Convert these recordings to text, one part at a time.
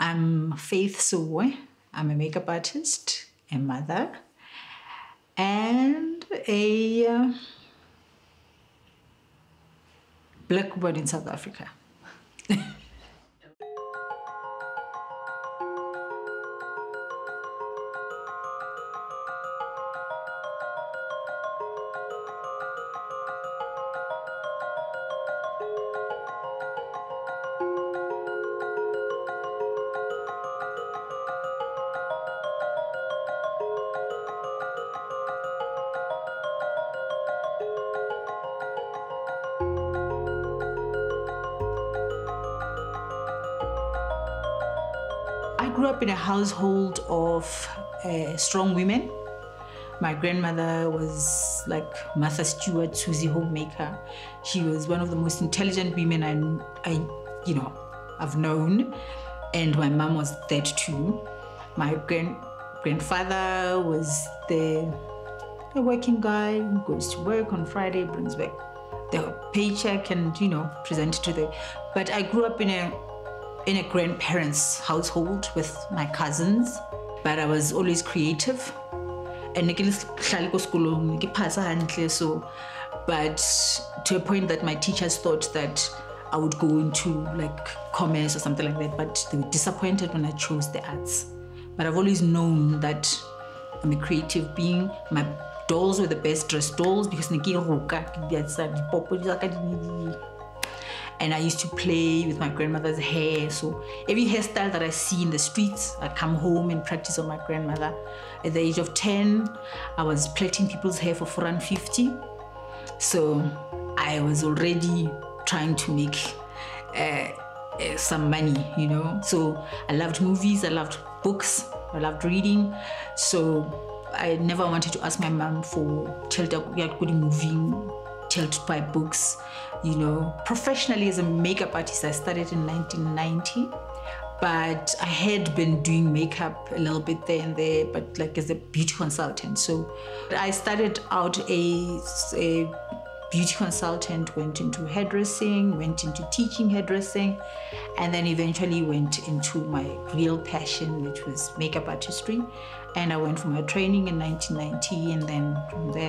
I'm Faith Seuoe. I'm a makeup artist, a mother, and a uh, black woman in South Africa. grew up in a household of uh, strong women. My grandmother was like Martha Stewart, Susie Homemaker. She was one of the most intelligent women I, I you know, I've known. And my mom was that too. My grand, grandfather was the, working guy goes to work on Friday, brings back the paycheck and, you know, present it to the. But I grew up in a in a grandparents' household with my cousins, but I was always creative. And so but to a point that my teachers thought that I would go into like commerce or something like that, but they were disappointed when I chose the arts. But I've always known that I'm a creative being. My dolls were the best dressed dolls because ne ke and I used to play with my grandmother's hair. So every hairstyle that I see in the streets, I come home and practice on my grandmother. At the age of 10, I was plaiting people's hair for 450. So I was already trying to make uh, uh, some money, you know. So I loved movies, I loved books, I loved reading. So I never wanted to ask my mom for Chelta movie to by books. You know, professionally as a makeup artist, I started in 1990, but I had been doing makeup a little bit there and there, but like as a beauty consultant. So I started out as a beauty consultant, went into hairdressing, went into teaching hairdressing, and then eventually went into my real passion, which was makeup artistry. And I went for my training in 1990, and then from there,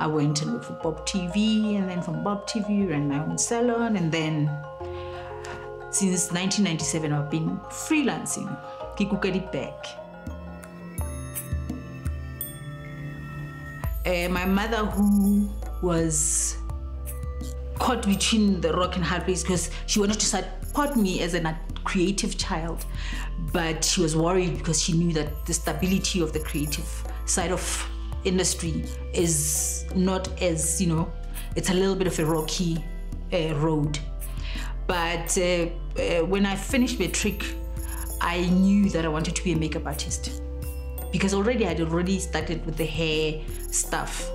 I went and worked for Bop TV, and then from Bop TV, ran my own salon, and then since 1997, I've been freelancing. Kikukari back. Uh, my mother, who was caught between the rock and hard place because she wanted to support me as a creative child, but she was worried because she knew that the stability of the creative side of industry is not as, you know, it's a little bit of a rocky uh, road. But uh, uh, when I finished matric, I knew that I wanted to be a makeup artist because already I had already started with the hair stuff.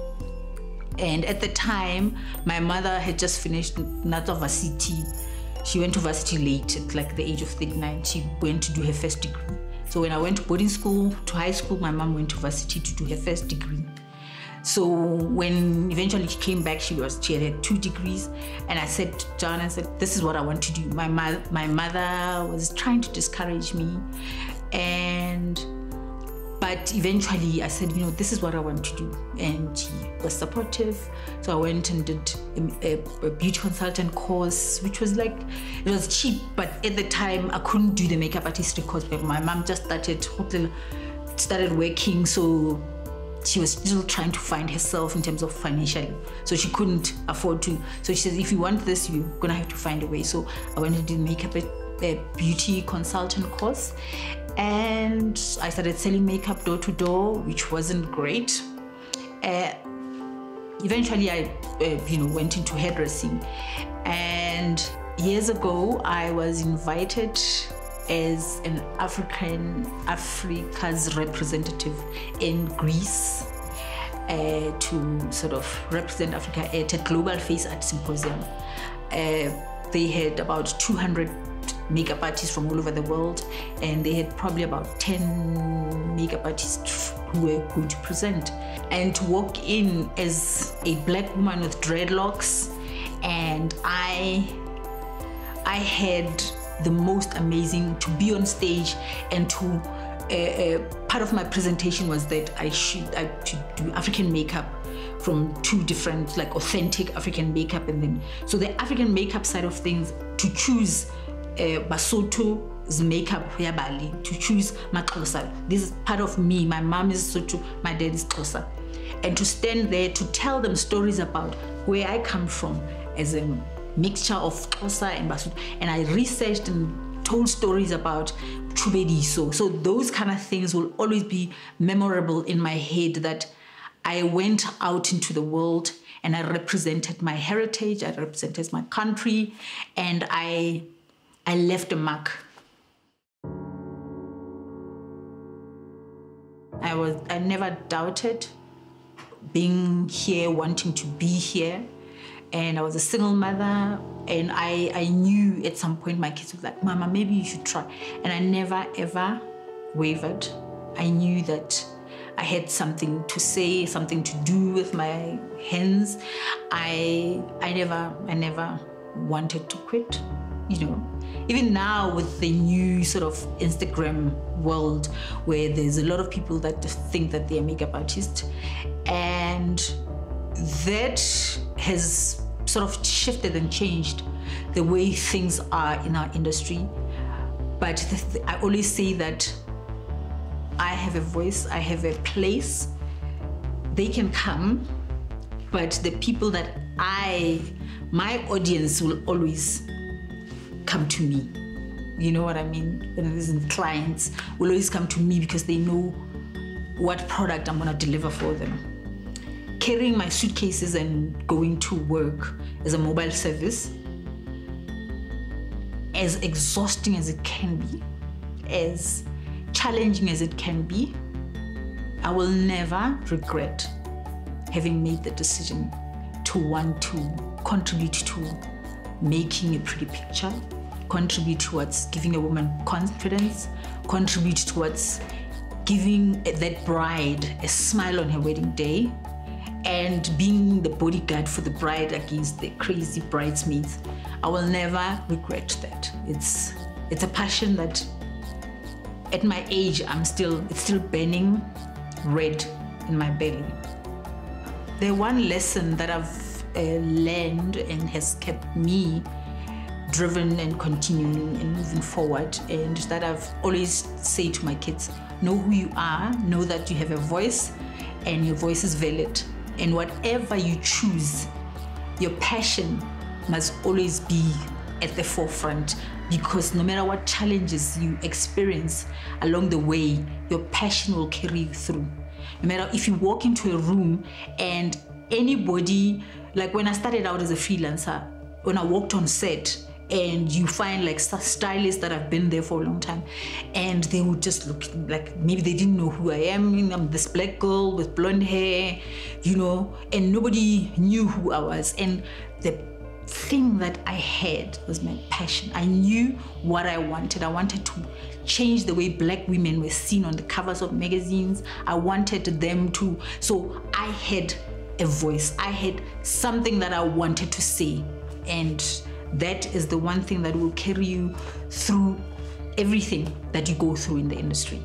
And at the time, my mother had just finished Nata Varsity. She went to varsity late, at like the age of 39. She went to do her first degree. So when I went to boarding school, to high school, my mom went to varsity to do her first degree. So when eventually she came back, she was she had two degrees, and I said John, I said, "This is what I want to do." My my mother was trying to discourage me, and but eventually I said, you know, this is what I want to do, and he was supportive. So I went and did a, a, a beauty consultant course, which was like it was cheap, but at the time I couldn't do the makeup artistry course. But my mom just started started working, so she was still trying to find herself in terms of financially. So she couldn't afford to. So she said, if you want this, you're gonna have to find a way. So I went and did makeup a, a beauty consultant course and I started selling makeup door to door, which wasn't great. Uh, eventually, I uh, you know went into hairdressing, and years ago, I was invited as an African Africa's representative in Greece. Uh, to sort of represent Africa at a global face art symposium. Uh, they had about 200 makeup artists from all over the world, and they had probably about 10 makeup artists who were going to present. And to walk in as a black woman with dreadlocks, and I, I had the most amazing to be on stage and to uh, uh, part of my presentation was that I should I should do African makeup from two different like authentic African makeup and then so the African makeup side of things to choose uh, Basotho's makeup Bali to choose Maxhosa. This is part of me. My mom is Sotho, my dad is Xhosa. And to stand there to tell them stories about where I come from as a mixture of Xhosa and Basotho. And I researched and told stories about Chubediso. So those kind of things will always be memorable in my head that I went out into the world and I represented my heritage, I represented my country, and I I left a mark. I was I never doubted being here, wanting to be here. And I was a single mother and I, I knew at some point my kids were like, Mama, maybe you should try. And I never ever wavered. I knew that I had something to say, something to do with my hands. I I never I never wanted to quit, you know. Even now with the new sort of Instagram world where there's a lot of people that think that they're makeup artists and that has sort of shifted and changed the way things are in our industry. But I always say that I have a voice, I have a place. They can come, but the people that I, my audience will always come to me. You know what I mean? When it isn't clients will always come to me because they know what product I'm gonna deliver for them. Carrying my suitcases and going to work as a mobile service, as exhausting as it can be, as challenging as it can be, I will never regret having made the decision to want to contribute to making a pretty picture, contribute towards giving a woman confidence, contribute towards giving that bride a smile on her wedding day, and being the bodyguard for the bride against the crazy bridesmaids. I will never regret that. It's it's a passion that at my age I'm still it's still burning red in my belly. The one lesson that I've learned and has kept me driven and continuing and moving forward. And that I've always say to my kids know who you are know that you have a voice and your voice is valid. And whatever you choose your passion must always be at the forefront because no matter what challenges you experience along the way your passion will carry you through. No matter if you walk into a room and anybody like when I started out as a freelancer when I walked on set and you find like stylists that have been there for a long time and they would just look like maybe they didn't know who I am. I'm this black girl with blonde hair, you know, and nobody knew who I was. And the thing that I had was my passion. I knew what I wanted. I wanted to change the way black women were seen on the covers of magazines. I wanted them to, so I had a voice. I had something that I wanted to say. And that is the one thing that will carry you through everything that you go through in the industry.